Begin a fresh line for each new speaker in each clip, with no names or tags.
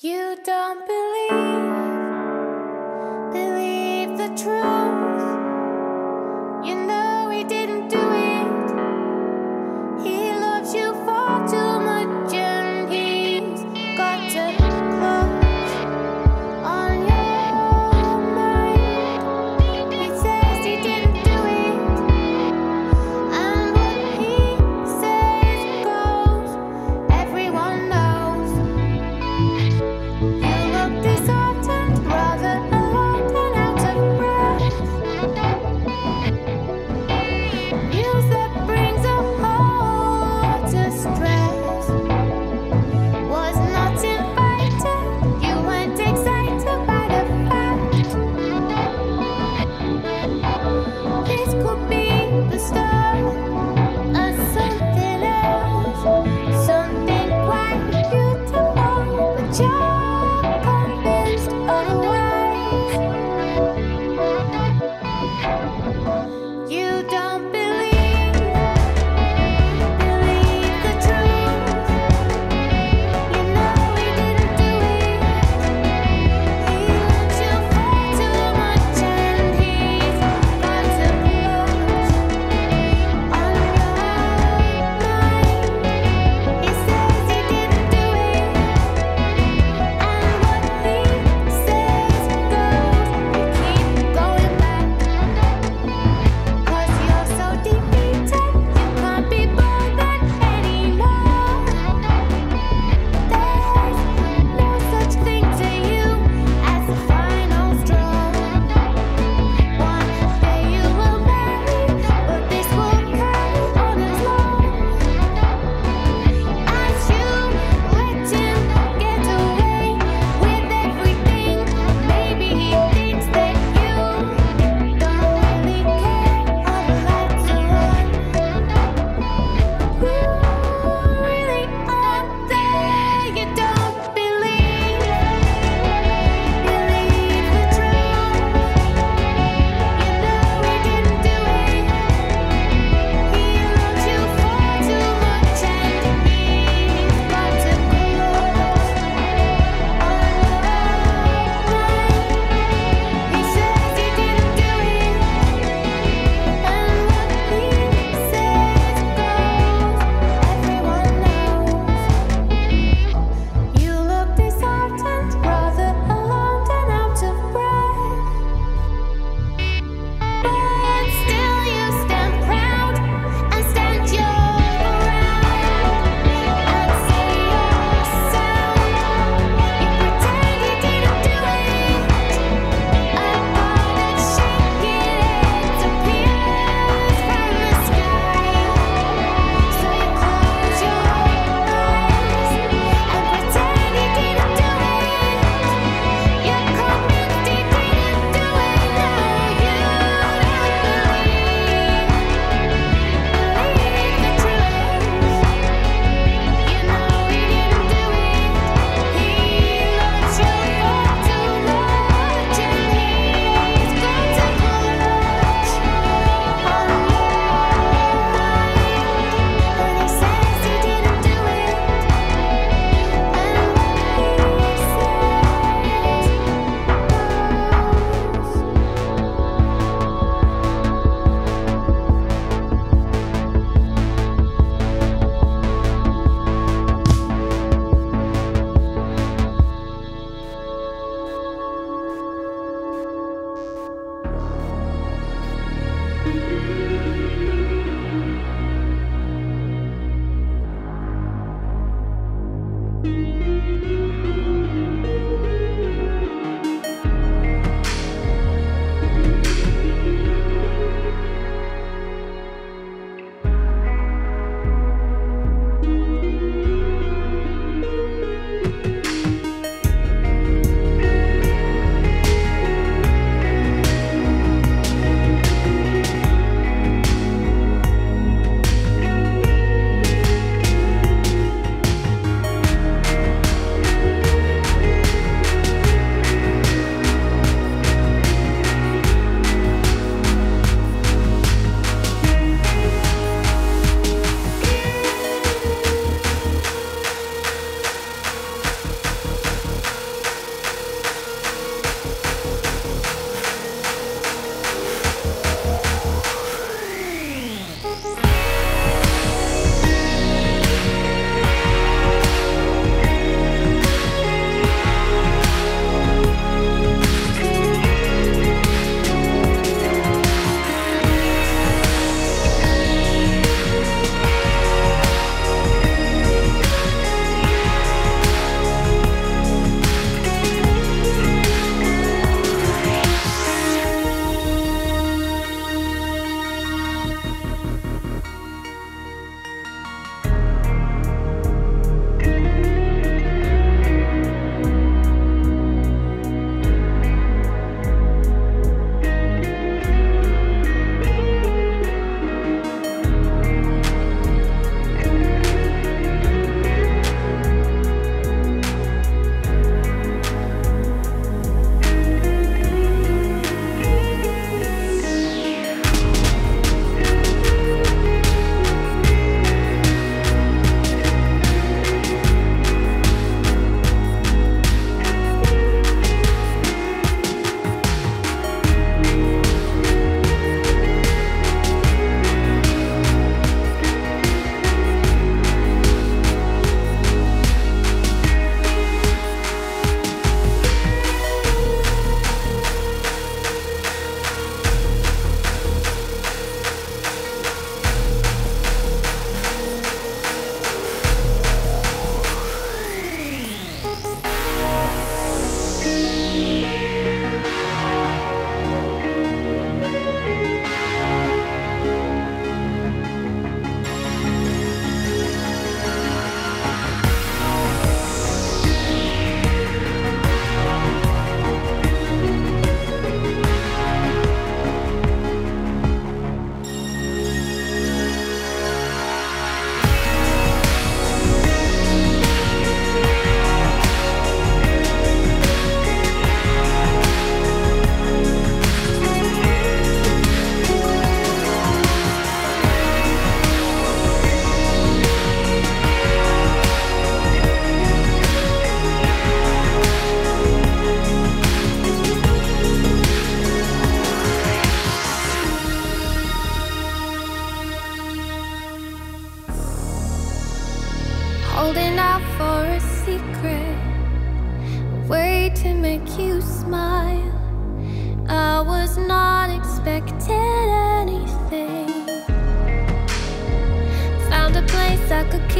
You don't believe, believe the truth.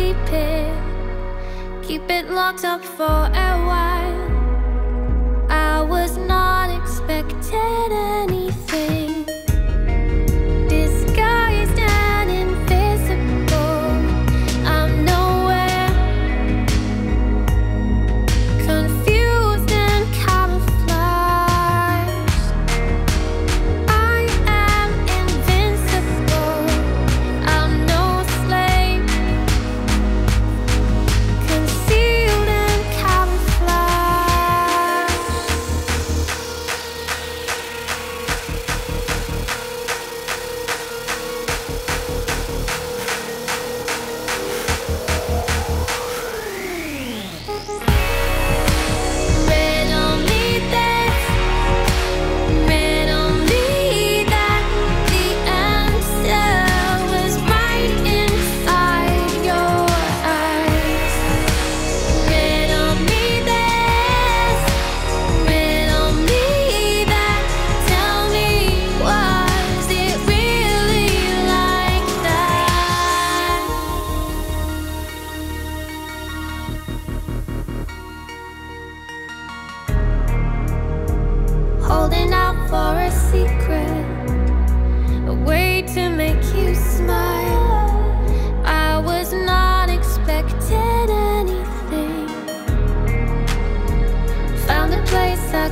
Keep it, keep it locked up for a while.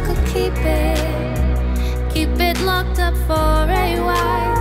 could keep it, keep it locked up for a while.